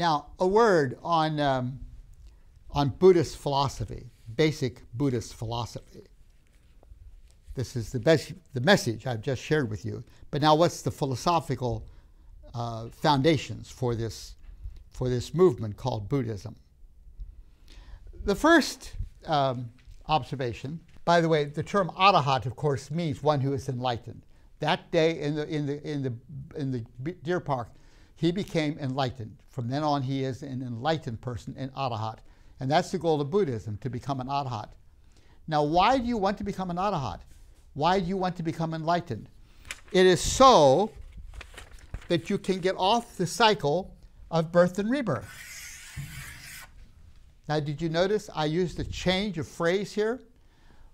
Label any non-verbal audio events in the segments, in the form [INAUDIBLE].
Now, a word on, um, on Buddhist philosophy, basic Buddhist philosophy. This is the, best, the message I've just shared with you. But now, what's the philosophical uh, foundations for this, for this movement called Buddhism? The first um, observation, by the way, the term arahat, of course, means one who is enlightened. That day in the, in the, in the, in the deer park, he became enlightened. From then on, he is an enlightened person, an arahat. And that's the goal of Buddhism, to become an arahat. Now, why do you want to become an arahat? Why do you want to become enlightened? It is so that you can get off the cycle of birth and rebirth. Now, did you notice I used a change of phrase here?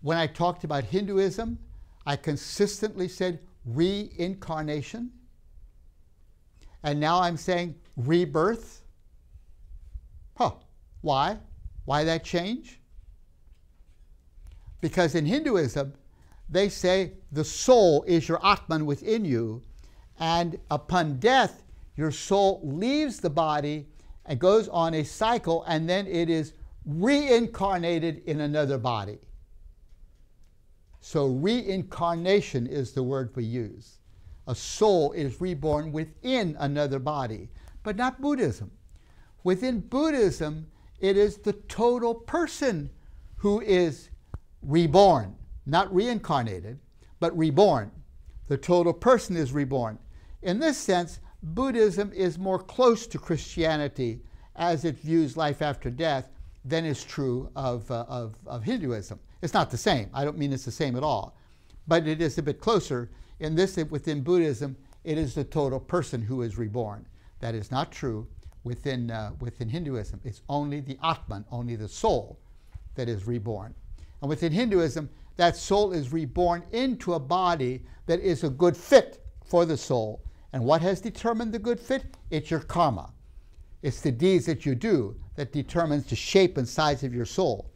When I talked about Hinduism, I consistently said reincarnation. And now I'm saying rebirth. Huh. Why? Why that change? Because in Hinduism, they say the soul is your Atman within you, and upon death, your soul leaves the body and goes on a cycle, and then it is reincarnated in another body. So, reincarnation is the word we use. A soul is reborn within another body, but not Buddhism. Within Buddhism, it is the total person who is reborn, not reincarnated, but reborn. The total person is reborn. In this sense, Buddhism is more close to Christianity as it views life after death than is true of, uh, of, of Hinduism. It's not the same. I don't mean it's the same at all. But it is a bit closer. In this, within Buddhism, it is the total person who is reborn. That is not true within, uh, within Hinduism. It's only the Atman, only the soul, that is reborn. And within Hinduism, that soul is reborn into a body that is a good fit for the soul. And what has determined the good fit? It's your karma. It's the deeds that you do that determines the shape and size of your soul.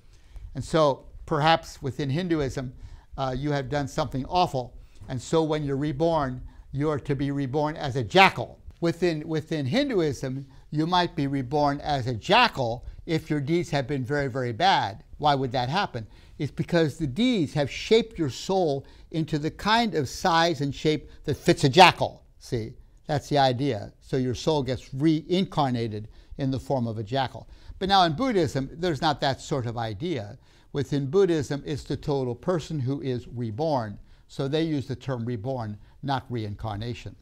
And so perhaps within Hinduism, uh, you have done something awful. And so when you're reborn, you are to be reborn as a jackal. Within, within Hinduism, you might be reborn as a jackal if your deeds have been very, very bad. Why would that happen? It's because the deeds have shaped your soul into the kind of size and shape that fits a jackal. See, that's the idea. So your soul gets reincarnated in the form of a jackal. But now in Buddhism, there's not that sort of idea. Within Buddhism, it's the total person who is reborn. So they use the term reborn, not reincarnation.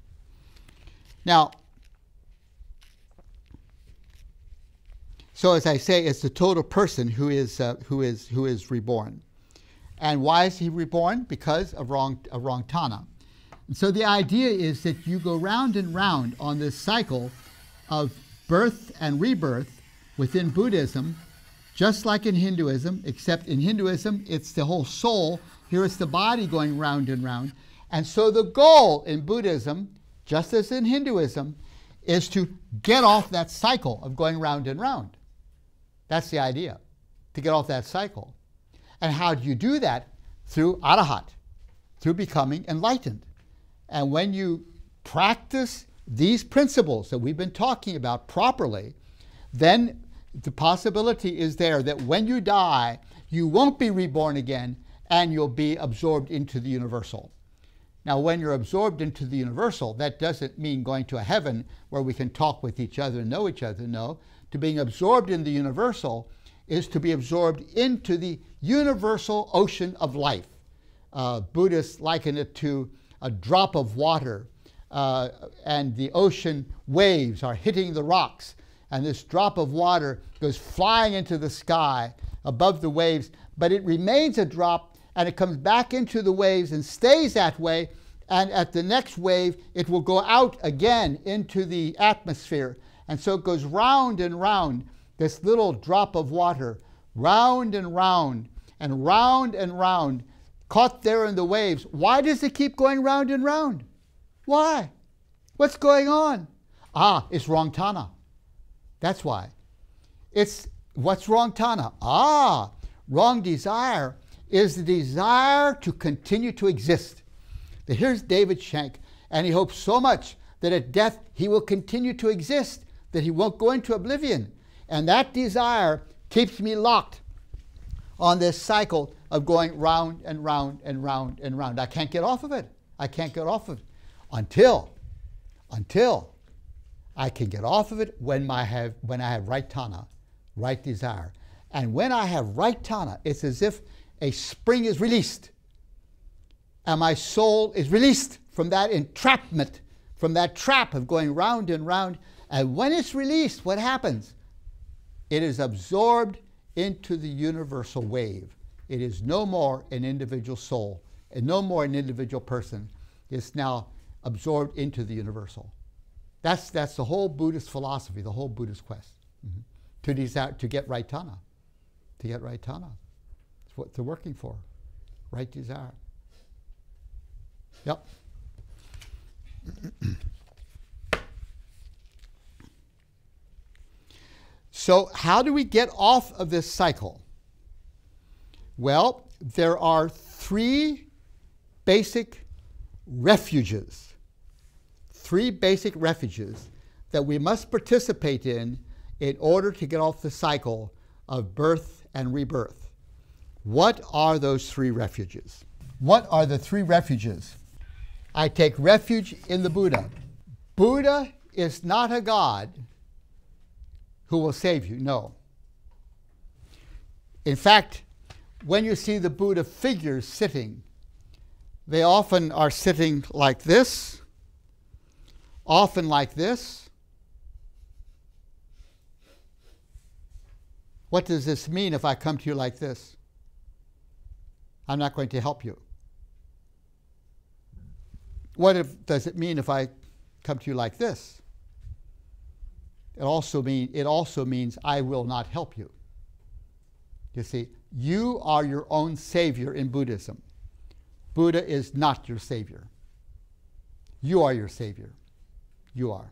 Now, so as I say, it's the total person who is, uh, who is, who is reborn. And why is he reborn? Because of wrong, of wrong Tanha. And so the idea is that you go round and round on this cycle of birth and rebirth within Buddhism just like in Hinduism, except in Hinduism, it's the whole soul. Here it's the body going round and round. And so the goal in Buddhism, just as in Hinduism, is to get off that cycle of going round and round. That's the idea, to get off that cycle. And how do you do that? Through arahat, through becoming enlightened. And when you practice these principles that we've been talking about properly, then the possibility is there that when you die, you won't be reborn again and you'll be absorbed into the universal. Now, when you're absorbed into the universal, that doesn't mean going to a heaven where we can talk with each other and know each other. No, to being absorbed in the universal is to be absorbed into the universal ocean of life. Uh, Buddhists liken it to a drop of water, uh, and the ocean waves are hitting the rocks and this drop of water goes flying into the sky above the waves, but it remains a drop and it comes back into the waves and stays that way. And at the next wave, it will go out again into the atmosphere. And so it goes round and round, this little drop of water, round and round, and round and round, caught there in the waves. Why does it keep going round and round? Why? What's going on? Ah, it's wrong Tanha. That's why. It's what's wrong Tanha? Ah, wrong desire is the desire to continue to exist. Here's David Shank, and he hopes so much that at death he will continue to exist. that he won't go into oblivion. And that desire keeps me locked on this cycle of going round and round and round and round. I can't get off of it. I can't get off of it until, until I can get off of it when, I have, when I have right tanha, right desire. And when I have right tanha, it's as if a spring is released and my soul is released from that entrapment, from that trap of going round and round. And when it's released, what happens? It is absorbed into the universal wave. It is no more an individual soul and no more an individual person. It's now absorbed into the universal. That's, that's the whole Buddhist philosophy, the whole Buddhist quest. Mm-hmm. To, desire, to get right tanha. To get right. It's what they're working for. Right desire. Yep. [CLEARS THROAT] so, how do we get off of this cycle? Well, there are three basic refuges. Three basic refuges that we must participate in in order to get off the cycle of birth and rebirth. What are those three refuges? What are the three refuges? I take refuge in the Buddha. Buddha is not a God who will save you, no. In fact, when you see the Buddha figures sitting, they often are sitting like this, often like this. What does this mean if I come to you like this? I'm not going to help you. What if, does it mean if I come to you like this? It also, mean, it also means I will not help you. You see, you are your own savior in Buddhism. Buddha is not your savior. You are your savior. You are.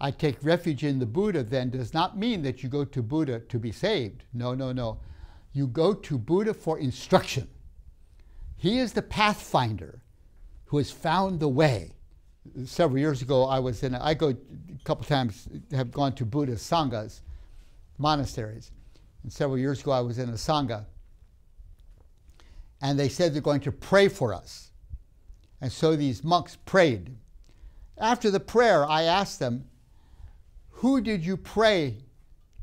I take refuge in the Buddha then does not mean that you go to Buddha to be saved. No, no, no. You go to Buddha for instruction. He is the pathfinder who has found the way. Several years ago, I was in, a, I go a couple times, have gone to Buddhist sanghas, monasteries. And several years ago, I was in a sangha. And they said they're going to pray for us. And so these monks prayed. After the prayer, I asked them, Who did you pray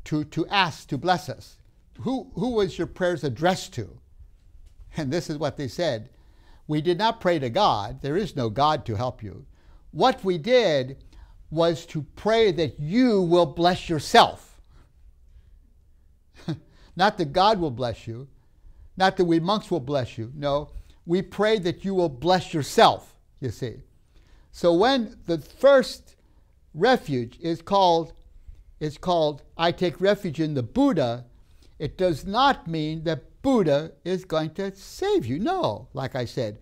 to, to ask to bless us? Who, who was your prayers addressed to? And this is what they said We did not pray to God, there is no God to help you. What we did was to pray that you will bless yourself. [LAUGHS] not that God will bless you, not that we monks will bless you. No, we pray that you will bless yourself, you see. So when the first refuge is called is called I take refuge in the Buddha, it does not mean that Buddha is going to save you. No, like I said,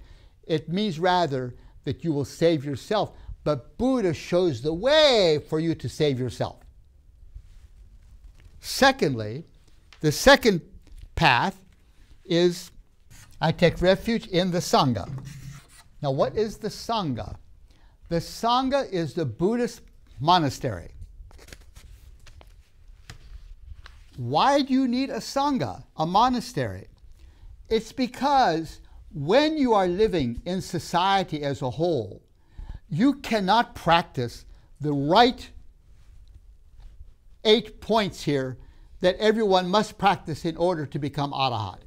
it means rather that you will save yourself. But Buddha shows the way for you to save yourself. Secondly, the second path is I take refuge in the Sangha. Now, what is the Sangha? The Sangha is the Buddhist monastery. Why do you need a sangha, a monastery? It's because when you are living in society as a whole, you cannot practice the right eight points here that everyone must practice in order to become arahat.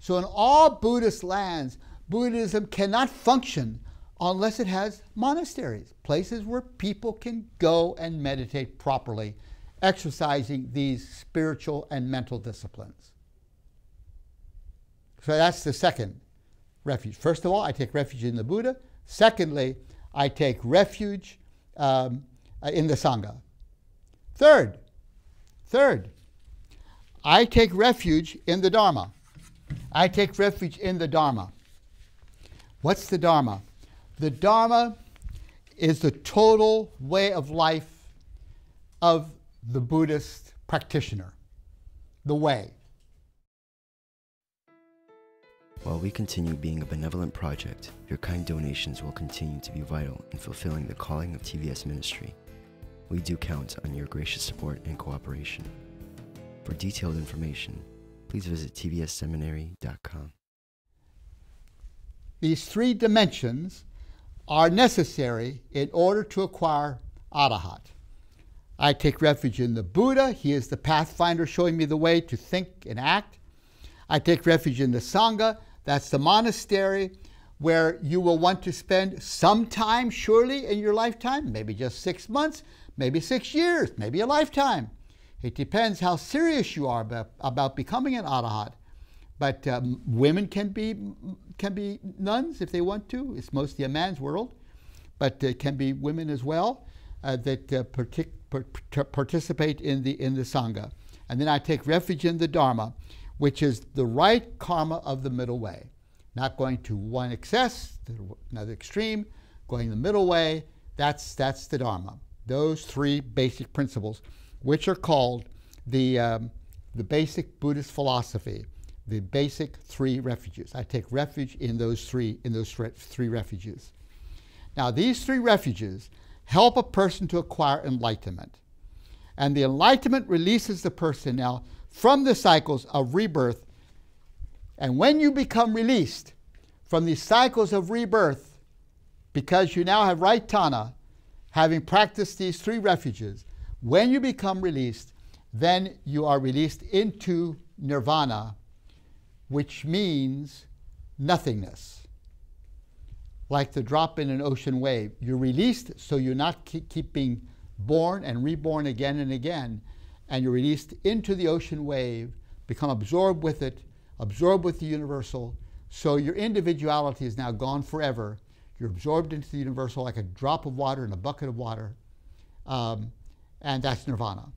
So in all Buddhist lands, Buddhism cannot function unless it has monasteries, places where people can go and meditate properly exercising these spiritual and mental disciplines. So that's the second refuge. First of all, I take refuge in the Buddha. Secondly, I take refuge um, in the Sangha. Third, third, I take refuge in the Dharma. I take refuge in the Dharma. What's the Dharma? The Dharma is the total way of life of the Buddhist practitioner, the way. While we continue being a benevolent project, your kind donations will continue to be vital in fulfilling the calling of TVS ministry. We do count on your gracious support and cooperation. For detailed information, please visit tvsseminary.com. These three dimensions are necessary in order to acquire arahat. I take refuge in the Buddha. He is the pathfinder showing me the way to think and act. I take refuge in the Sangha. That's the monastery where you will want to spend some time, surely, in your lifetime, maybe just six months, maybe six years, maybe a lifetime. It depends how serious you are about, becoming an arahat. But um, women can be can be nuns if they want to. It's mostly a man's world, but it can be women as well uh, that uh, partic- participate in the in the sangha. And then I take refuge in the dharma, which is the right karma of the middle way, not going to one excess, another extreme, going the middle way. That's that's the dharma. Those three basic principles, which are called the um, the basic Buddhist philosophy the basic three refuges. I take refuge in those three in those three refuges. Now, these three refuges help a person to acquire enlightenment. And the enlightenment releases the person now from the cycles of rebirth. And when you become released from these cycles of rebirth, because you now have right tanha, having practiced these three refuges, when you become released, then you are released into nirvana, which means nothingness. Like the drop in an ocean wave. You're released so you're not keep, being born and reborn again and again, and you're released into the ocean wave, become absorbed with it, absorbed with the universal. So your individuality is now gone forever. You're absorbed into the universal like a drop of water in a bucket of water, um, and that's nirvana.